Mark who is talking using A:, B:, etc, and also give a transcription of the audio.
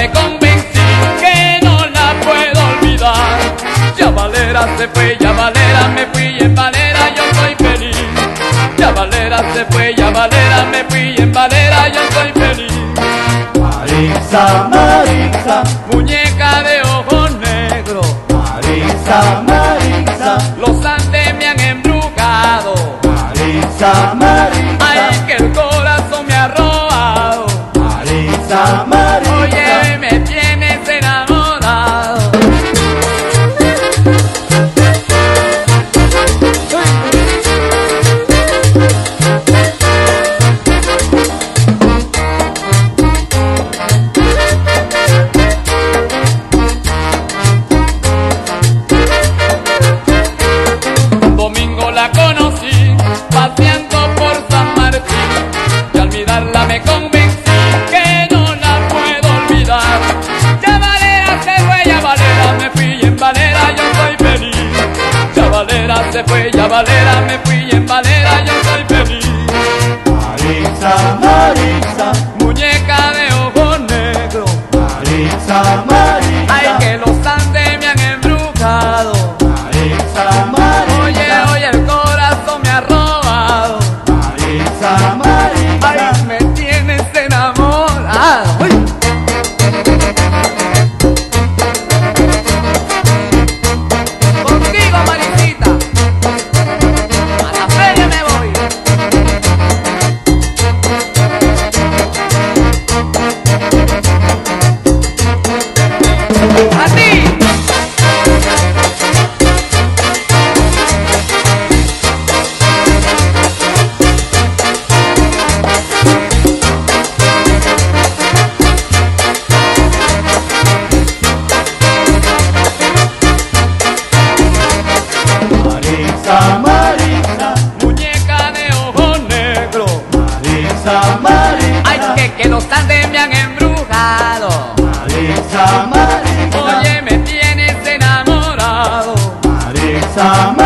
A: me convencí que no la puedo olvidar. Ya Valera se fue, ya Valera me fui, en Valera yo soy feliz. Ya Valera se fue, ya Valera me fui, en Valera yo soy feliz.
B: Marisa, Marisa,
A: muñeca de ojos negros.
B: Marisa, Marisa,
A: los Andes me han embrujado.
B: Marisa, Marisa,
A: ay que el corazón me ha robado.
B: Marisa, Marisa.
A: Se fue, ya Valera me fui en Valera, yo soy feliz.
B: Marisa, Marisa,
A: Muñeca de ojos negros,
B: Marisa, Marisa,
A: los Andes me han embrujado.
B: Marisa, Marisa,
A: Oye, me tienes enamorado.
B: Marisa, Marisa.